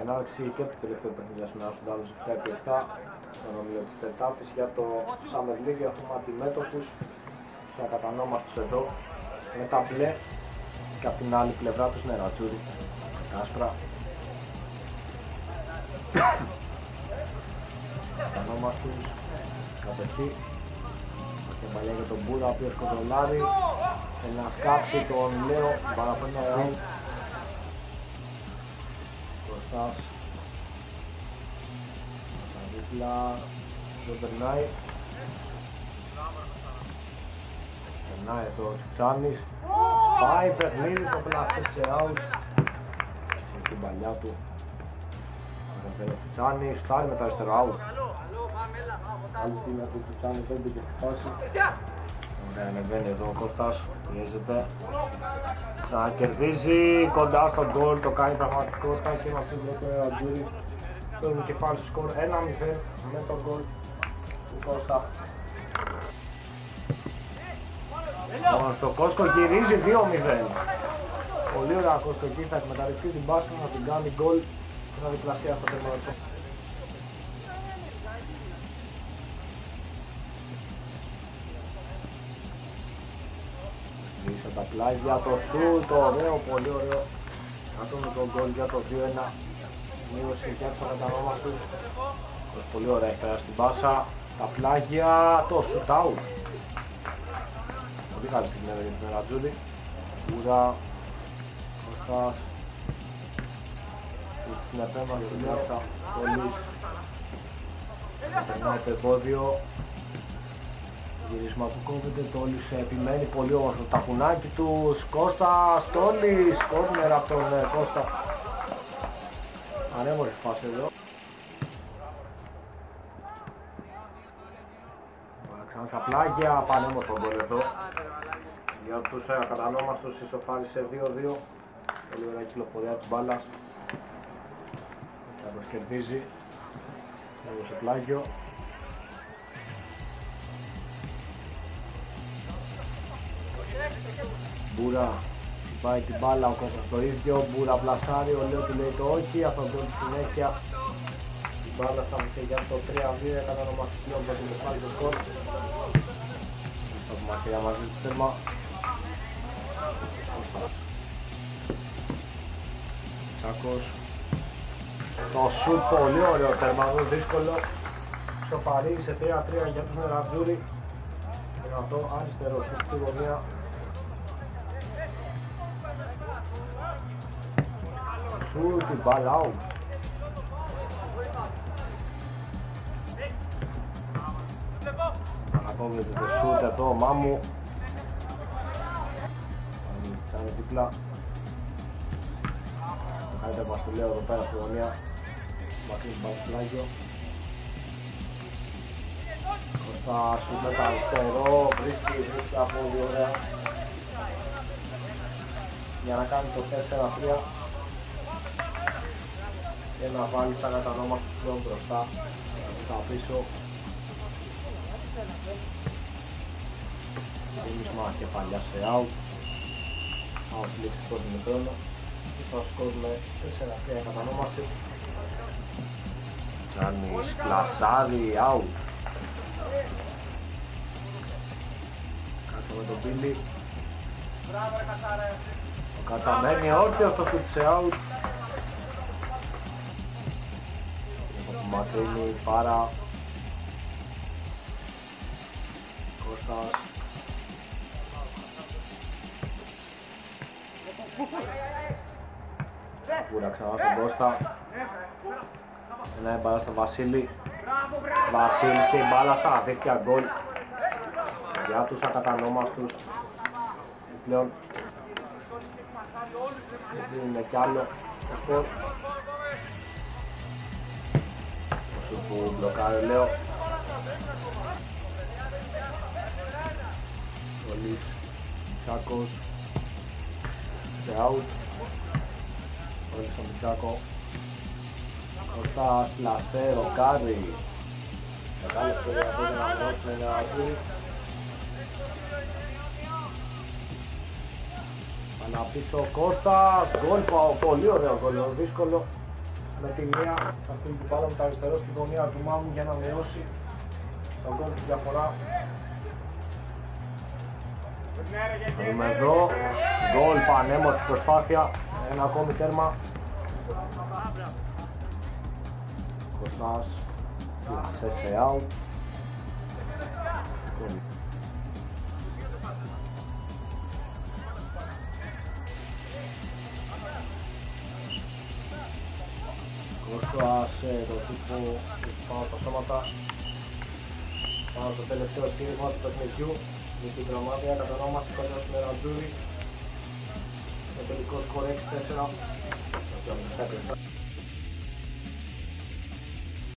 Ενάρξη και το τελευταίο παιχνίδι σήμερα στον Τάλος 7 στον ομιλίο της Τετάρτης για το Summer League. Έχουμε αντιμέτωπους. Στους ακατανόμαστους εδώ. Με τα μπλε. Και από την άλλη πλευρά τους νερατσούρι άσπρα. Ακατανόμαστους κατεχή και παλιά για τον Μπούρα ο οποίος κοντολάρει. Θέλει να σκάψει τον Λέο. Παραπέντε out μπροστάς. Τα δίπλα δεν περνάει περνάει εδώ ο Τσάνης. Σπάει παιχνίδι το πλασέ σε out. Με την παλιά του. Ο Τσάνης φτάνει με τα αριστερά out. Άλλη στιγμή του Τσάνης δεν μπήκε στη φάση Ωραία, ανεβαίνει εδώ ο Κώστας, πιέζεται. Ξανακερδίζει κοντά στον γκολ, το κάνει πραγματικότητα και είμαστε βλέπουμε ένα Ατζούρι. Το είναι κεφάλι στο σκορ 1-0 με τον γκολ του Κώστα. Λοιπόν, στο Κόσκο γυρίζει 2-0. Πολύ ωραία Κόσκο εκεί, θα εκμεταλλευτεί την μπάσκα να την κάνει γκολ και να διπλασιάσει το τερματικό. Ίσα τα πλάγια, το σουτ, ωραίο, πολύ ωραίο. Να δούμε τον γκολ για το 2-1. Μείωση για τους ακατανόμαστους. Πολύ ωραία έχει περάσει την πάσα. Τα πλάγια, το σουτ out. Πολύ καλή στιγμή για την Ρατζούλη. Ούρα, Κωστάς. Στην επέμβαση του Λιάτσα, Πολύς. Περνάει το εμπόδιο. Γυρίσμα που κόβεται, Τόλης επιμένει πολύ όμορφο το τακουνάκι τους, Κώστα, Τόλης, κόρνερ από τον ε, Κώστα. Ανέμορφη φάση εδώ. Ξανά στα πλάγια, πανέμορφο γκολ εδώ. Για τους ε, ακατανόμαστους ισοφάρισε 2-2. Πολύ ωραία κυκλοφορία της μπάλας. Θα το κερδίζει. Εδώ σε πλάγιο. Μπούρα πάει την μπάλα ο Κώστας στο ίδιο, Μπούρα πλασάρει, ο Λέο του λέει το όχι, αυτό το τη συνέχεια. Η μπάλα στα για το 3-2, έκανε ονομαστή πλέον για την κεφάλι του σκορ. Στο μακριά μαζί του τέρμα Τσάκος. Το σουτ πολύ ωραίο τέρμα, δύσκολο. Σοφαρίζει σε 3-3 για τους Νερατζούρι δυνατό αριστερό σουτ στη γωνία Σουτ την μπάλα out Ανακόβεται το σουτ εδώ ο Μάμου Κάνει δίπλα Το καλύτερο μας το λέω εδώ πέρα στη γωνία Μακρύς μπαλφλάγιο Κωστά σου με τα αριστερό, βρίσκει, βρίσκει από πολύ ωραία για να κάνει το 4-3 και να βάλει τα κατανόματα τους πλέον μπροστά τα πίσω. Δίνισμα και παλιά σε out. Out λήξη πρώτη με χρόνο και θα σκόρουμε 4-3 κατανόμαστε Τζάνις πλασάρι out. Κάτω με τον Πίλι. Ο καταμένει όρθιο το shoot σε out Μακρύνει πάρα. Κώστας. Πούρα ξανά στον Κώστα. Ένα μπάλα στον Βασίλη. Βασίλης και η μπάλα στα δίκτυα γκολ. Για τους ακατανόμαστους. Πλέον. Δίνουμε κι άλλο. Σκορ όσο που μπλοκάρει λέω. Πολύς Μιτσάκος σε out. Πολύς στον Μιτσάκο Κωστάς Λαστέρο Κάρι. Μεγάλη ευκαιρία από να δώσει ένα αζούρι Αναπίσω ο Κώστας, γκολ, πολύ ωραίο γκολ, δύσκολο με τη μία θα στείλει την μπάλα με το αριστερό στη γωνία του Μάμου για να μειώσει τον γκολ τη διαφορά. Δούμε εδώ, γκολ πανέμορφη προσπάθεια, ένα ακόμη τέρμα. Κωστάς, σε out. Κώστας το τύπο πάνω στα σώματα. Πάνω στο τελευταίο σκήνισμα του παιχνιδιού με την τρομάτια κατανόμαση κοντά στην Ερατζούρη με τελικό σκορ 6-4